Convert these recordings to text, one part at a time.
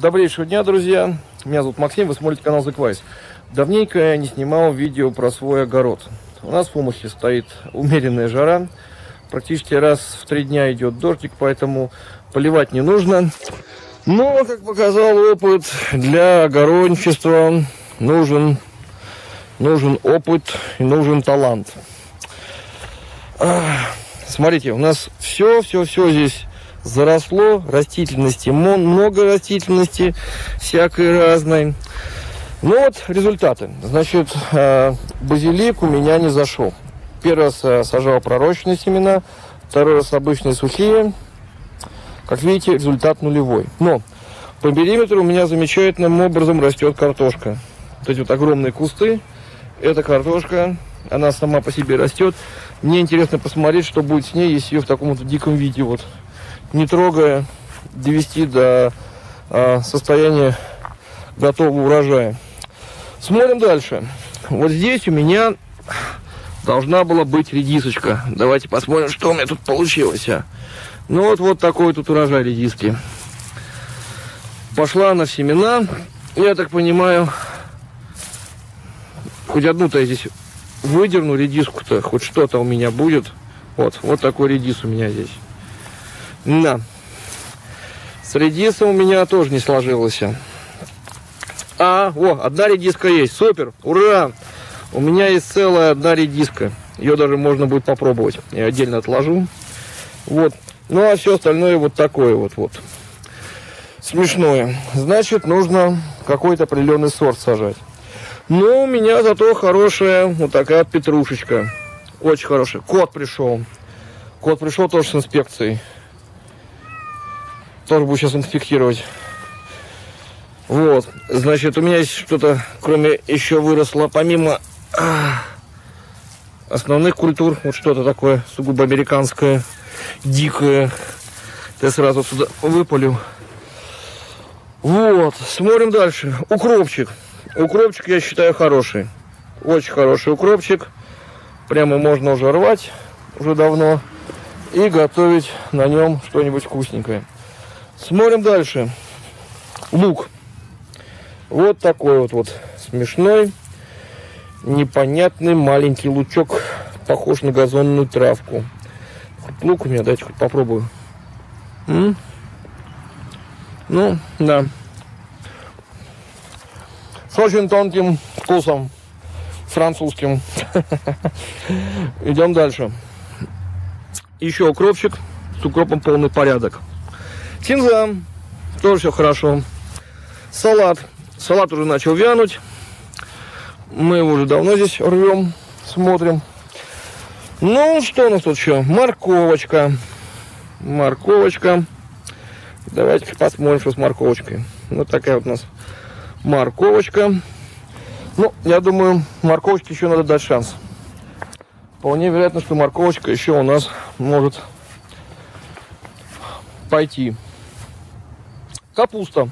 Добрейшего дня, друзья. Меня зовут Максим, вы смотрите канал Quest. Давненько я не снимал видео про свой огород. У нас в помощи стоит умеренная жара. Практически раз в три дня идет дождик, поэтому поливать не нужно. Но, как показал опыт, для огородничества нужен, нужен опыт и нужен талант. Смотрите, у нас все, все, все здесь заросло растительности, много растительности всякой разной. Ну вот результаты. Значит, э, базилик у меня не зашел. Первый раз э, сажал пророщенные семена, второй раз обычные сухие. Как видите, результат нулевой. Но по периметру у меня замечательным образом растет картошка. Вот эти вот огромные кусты, это картошка, она сама по себе растет. Мне интересно посмотреть, что будет с ней, если ее в таком вот диком виде вот не трогая, довести до а, состояния готового урожая. Смотрим дальше. Вот здесь у меня должна была быть редисочка. Давайте посмотрим, что у меня тут получилось. А. Ну вот, вот такой тут урожай редиски. Пошла на семена. Я так понимаю, хоть одну-то я здесь выдерну редиску-то, хоть что-то у меня будет. Вот, вот такой редис у меня здесь. Да. С редисом у меня тоже не сложилось. А, о, одна редиска есть. Супер, ура! У меня есть целая одна редиска. Ее даже можно будет попробовать. Я отдельно отложу. Вот. Ну, а все остальное вот такое вот. вот. Смешное. Значит, нужно какой-то определенный сорт сажать. Но у меня зато хорошая вот такая петрушечка. Очень хорошая. Кот пришел. Кот пришел тоже с инспекцией. Тоже буду сейчас инспектировать. Вот, значит, у меня есть что-то, кроме еще выросло, помимо основных культур, вот что-то такое сугубо американское, дикое. Я сразу сюда выпалю. Вот, смотрим дальше. Укропчик. Укропчик, я считаю, хороший. Очень хороший укропчик. Прямо можно уже рвать уже давно и готовить на нем что-нибудь вкусненькое. Смотрим дальше. Лук. Вот такой вот, вот смешной, непонятный маленький лучок. Похож на газонную травку. Лук у меня, дайте хоть попробую. М? Ну, да. С очень тонким вкусом. Французским. Идем дальше. Еще укропчик. С укропом полный порядок. Кинза, тоже все хорошо. Салат. Салат уже начал вянуть. Мы его уже давно здесь рвем, смотрим. Ну, что у нас тут еще? Морковочка. Морковочка. Давайте посмотрим, что с морковочкой. Вот такая вот у нас морковочка. Ну, я думаю, морковочке еще надо дать шанс. Вполне вероятно, что морковочка еще у нас может пойти. Капуста.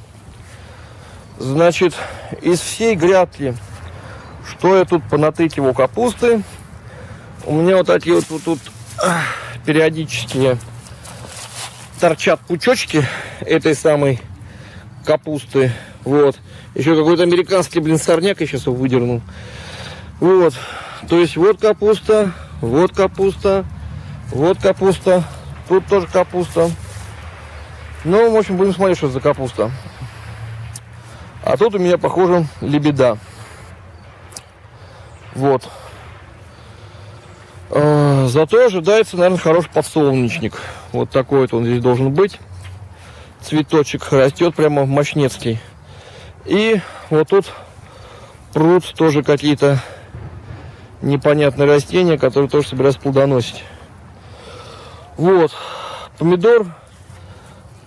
Значит, из всей грядки, что я тут понатыкивал капусты, у меня вот такие вот, вот тут периодически торчат пучочки этой самой капусты. Вот. Еще какой-то американский, блин, сорняк я сейчас его выдернул. Вот. То есть вот капуста, вот капуста, вот капуста, тут тоже капуста. Ну, в общем, будем смотреть, что за капуста. А тут у меня, похоже, лебеда. Вот. А, зато ожидается, наверное, хороший подсолнечник. Вот такой вот он здесь должен быть. Цветочек растет прямо мощнецкий. И вот тут пруд тоже какие-то непонятные растения, которые тоже собираются плодоносить. Вот. Помидор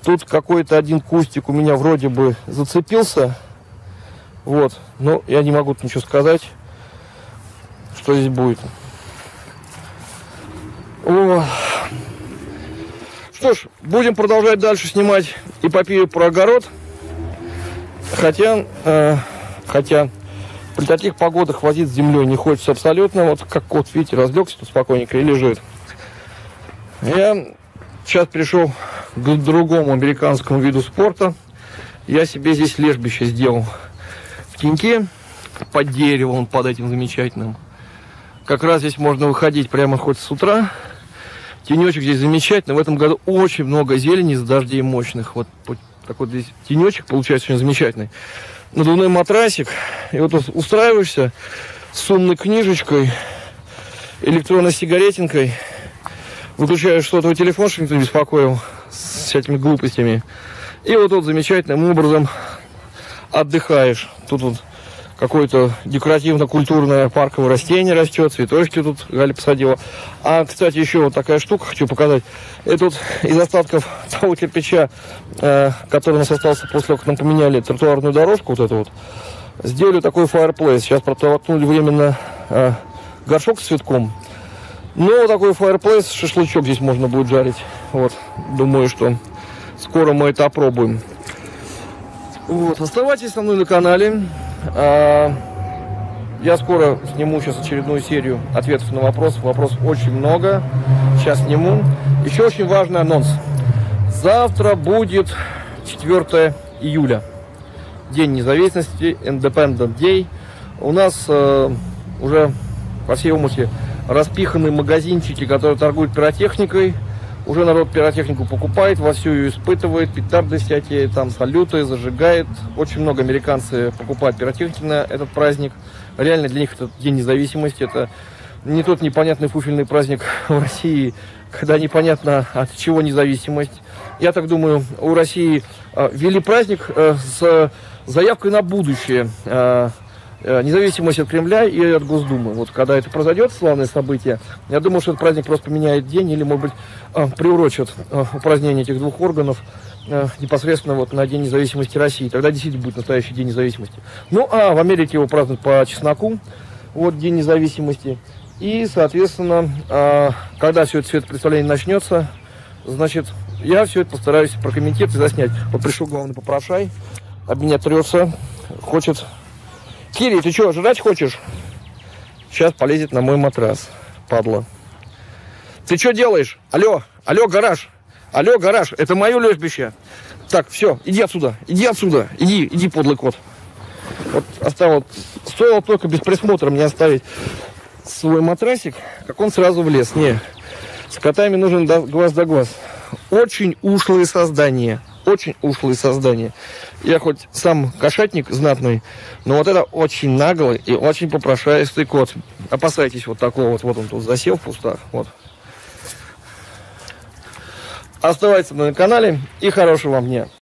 Тут какой-то один кустик у меня вроде бы зацепился. Вот. Но я не могу ничего сказать, что здесь будет. О. Что ж, будем продолжать дальше снимать эпопею про огород. Хотя, э, хотя при таких погодах возить с землей не хочется абсолютно. Вот как кот, видите, разлегся тут спокойненько и лежит. Я сейчас пришел к другому американскому виду спорта. Я себе здесь лежбище сделал в теньке под деревом, под этим замечательным. Как раз здесь можно выходить прямо хоть с утра. Тенечек здесь замечательный. В этом году очень много зелени с дождей мощных. Вот, вот такой здесь тенечек получается очень замечательный. Надувной матрасик. И вот устраиваешься с умной книжечкой, электронной сигаретинкой, выключаешь сотовый телефон, чтобы никто не беспокоил с этими глупостями. И вот тут замечательным образом отдыхаешь. Тут вот какое-то декоративно-культурное парковое растение растет, цветочки тут Галя посадила. А, кстати, еще вот такая штука хочу показать. Это вот из остатков того кирпича, э, который у нас остался после того, как нам поменяли тротуарную дорожку, вот эту вот, сделали такой fireplace. Сейчас протолкнули временно э, горшок с цветком. Ну, вот такой fireplace, шашлычок здесь можно будет жарить. Вот, думаю, что скоро мы это опробуем. Вот, оставайтесь со мной на канале. А, я скоро сниму сейчас очередную серию ответов на вопросы. Вопросов очень много. Сейчас сниму. Еще очень важный анонс. Завтра будет 4 июля. День независимости, Independent Day. У нас э, уже по всей области распиханы магазинчики, которые торгуют пиротехникой. Уже народ пиротехнику покупает, вовсю ее испытывает, петарды всякие, там салюты, зажигает. Очень много американцы покупают пиротехники на этот праздник. Реально для них это День независимости, это не тот непонятный фуфельный праздник в России, когда непонятно от чего независимость. Я так думаю, у России э, ввели праздник э, с заявкой на будущее. Э, независимость от Кремля и от Госдумы. Вот когда это произойдет, славное событие, я думаю, что этот праздник просто поменяет день или, может быть, э, приурочит э, упразднение этих двух органов непосредственно вот на День независимости России. Тогда действительно будет настоящий День независимости. Ну, а в Америке его празднуют по чесноку, вот День независимости. И, соответственно, когда все это светопредставление начнется, значит, я все это постараюсь прокомментировать и заснять. Вот пришел главный попрошай, об меня трется, хочет Кири, ты что, жрать хочешь? Сейчас полезет на мой матрас, падла. Ты что делаешь? Алло, алло, гараж. Алло, гараж, это мое лежбище. Так, все, иди отсюда, иди отсюда, иди, иди, подлый кот. Вот оставил, стоило только без присмотра мне оставить свой матрасик, как он сразу влез. Не, с котами нужен глаз да глаз. Очень ушлые создания очень ушлые создания. Я хоть сам кошатник знатный, но вот это очень наглый и очень попрошаистый кот. Опасайтесь вот такого вот. Вот он тут засел в кустах. Вот. Оставайтесь на канале и хорошего вам дня.